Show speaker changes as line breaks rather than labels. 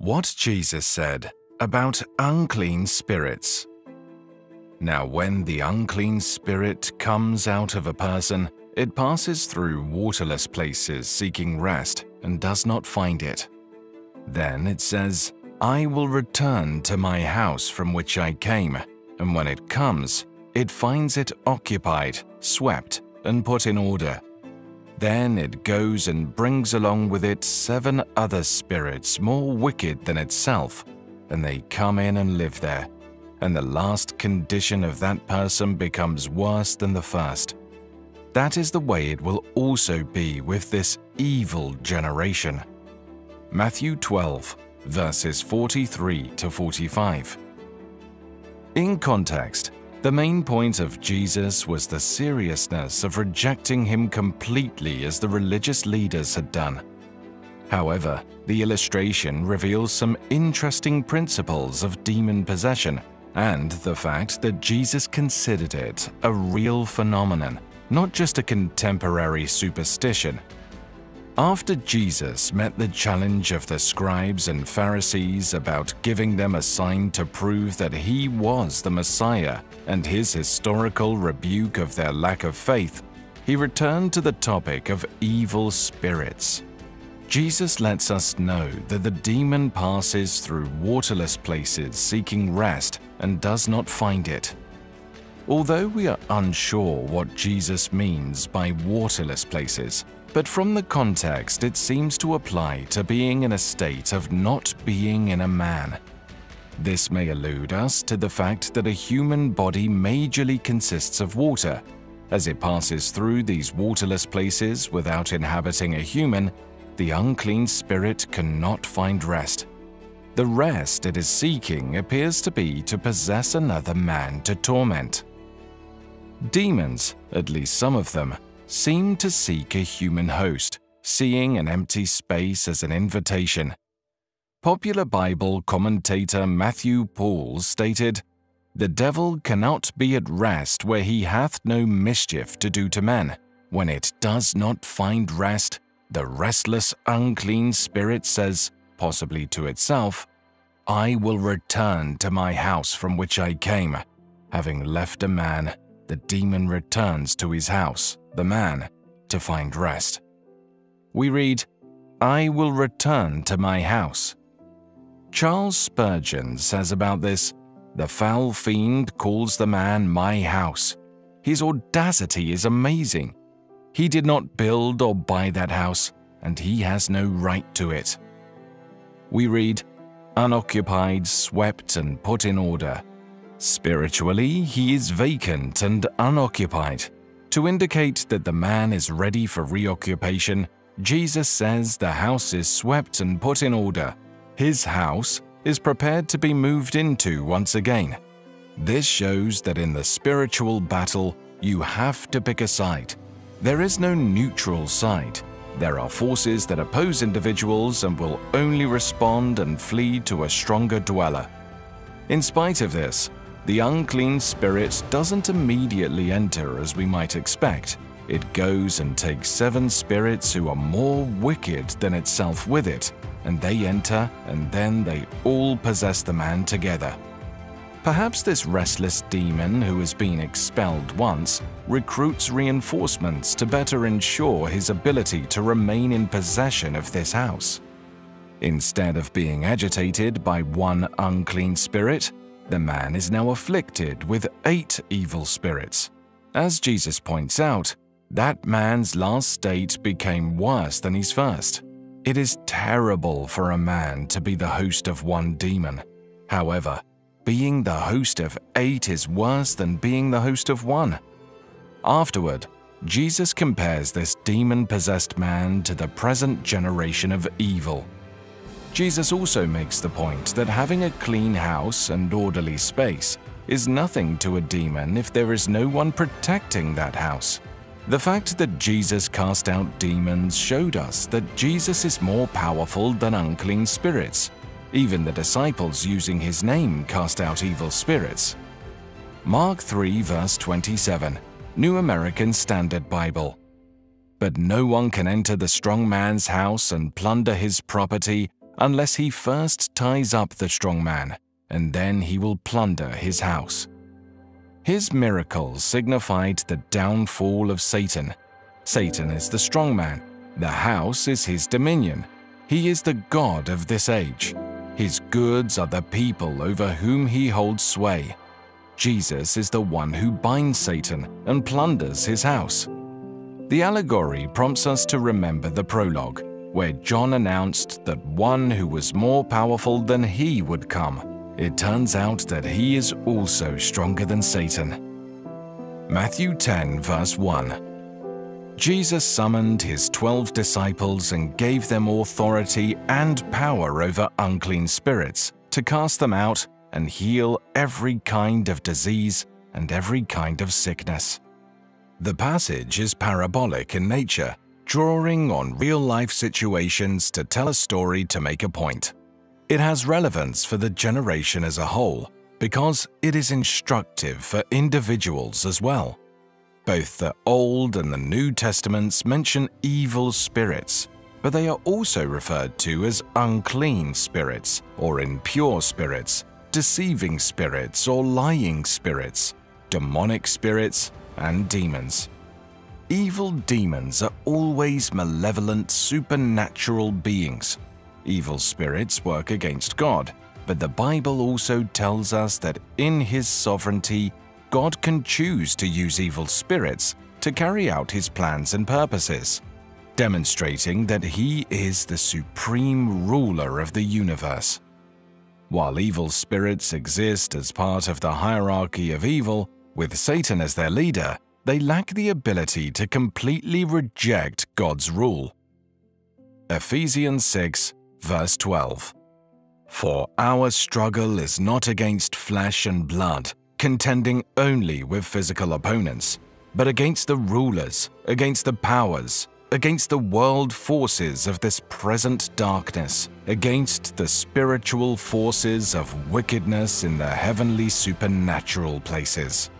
What Jesus said about unclean spirits. Now, when the unclean spirit comes out of a person, it passes through waterless places seeking rest and does not find it. Then it says, I will return to my house from which I came, and when it comes, it finds it occupied, swept, and put in order. Then it goes and brings along with it seven other spirits more wicked than itself, and they come in and live there. And the last condition of that person becomes worse than the first. That is the way it will also be with this evil generation. Matthew 12, verses 43 to 45. In context, the main point of Jesus was the seriousness of rejecting him completely as the religious leaders had done. However, the illustration reveals some interesting principles of demon possession and the fact that Jesus considered it a real phenomenon, not just a contemporary superstition after Jesus met the challenge of the scribes and Pharisees about giving them a sign to prove that he was the Messiah and his historical rebuke of their lack of faith, he returned to the topic of evil spirits. Jesus lets us know that the demon passes through waterless places seeking rest and does not find it. Although we are unsure what Jesus means by waterless places, but from the context it seems to apply to being in a state of not being in a man. This may allude us to the fact that a human body majorly consists of water. As it passes through these waterless places without inhabiting a human, the unclean spirit cannot find rest. The rest it is seeking appears to be to possess another man to torment. Demons, at least some of them, seem to seek a human host, seeing an empty space as an invitation. Popular Bible commentator Matthew Poole stated, The devil cannot be at rest where he hath no mischief to do to men. When it does not find rest, the restless, unclean spirit says, possibly to itself, I will return to my house from which I came. Having left a man, the demon returns to his house the man, to find rest. We read, I will return to my house. Charles Spurgeon says about this, the foul fiend calls the man my house. His audacity is amazing. He did not build or buy that house, and he has no right to it. We read, unoccupied, swept, and put in order. Spiritually, he is vacant and unoccupied. To indicate that the man is ready for reoccupation, Jesus says the house is swept and put in order. His house is prepared to be moved into once again. This shows that in the spiritual battle, you have to pick a side. There is no neutral side. There are forces that oppose individuals and will only respond and flee to a stronger dweller. In spite of this, the unclean spirit doesn't immediately enter as we might expect. It goes and takes seven spirits who are more wicked than itself with it, and they enter, and then they all possess the man together. Perhaps this restless demon who has been expelled once recruits reinforcements to better ensure his ability to remain in possession of this house. Instead of being agitated by one unclean spirit, the man is now afflicted with eight evil spirits. As Jesus points out, that man's last state became worse than his first. It is terrible for a man to be the host of one demon. However, being the host of eight is worse than being the host of one. Afterward, Jesus compares this demon-possessed man to the present generation of evil Jesus also makes the point that having a clean house and orderly space is nothing to a demon if there is no one protecting that house. The fact that Jesus cast out demons showed us that Jesus is more powerful than unclean spirits. Even the disciples using his name cast out evil spirits. Mark 3 verse 27, New American Standard Bible. But no one can enter the strong man's house and plunder his property unless he first ties up the strong man, and then he will plunder his house. His miracles signified the downfall of Satan. Satan is the strong man, the house is his dominion. He is the God of this age. His goods are the people over whom he holds sway. Jesus is the one who binds Satan and plunders his house. The allegory prompts us to remember the prologue, where John announced that one who was more powerful than he would come. It turns out that he is also stronger than Satan. Matthew 10 verse 1 Jesus summoned his twelve disciples and gave them authority and power over unclean spirits to cast them out and heal every kind of disease and every kind of sickness. The passage is parabolic in nature drawing on real-life situations to tell a story to make a point. It has relevance for the generation as a whole because it is instructive for individuals as well. Both the Old and the New Testaments mention evil spirits, but they are also referred to as unclean spirits or impure spirits, deceiving spirits or lying spirits, demonic spirits, and demons. Evil demons are always malevolent supernatural beings. Evil spirits work against God, but the Bible also tells us that in His sovereignty, God can choose to use evil spirits to carry out His plans and purposes, demonstrating that He is the supreme ruler of the universe. While evil spirits exist as part of the hierarchy of evil, with Satan as their leader, they lack the ability to completely reject God's rule. Ephesians 6, verse 12 For our struggle is not against flesh and blood, contending only with physical opponents, but against the rulers, against the powers, against the world forces of this present darkness, against the spiritual forces of wickedness in the heavenly supernatural places.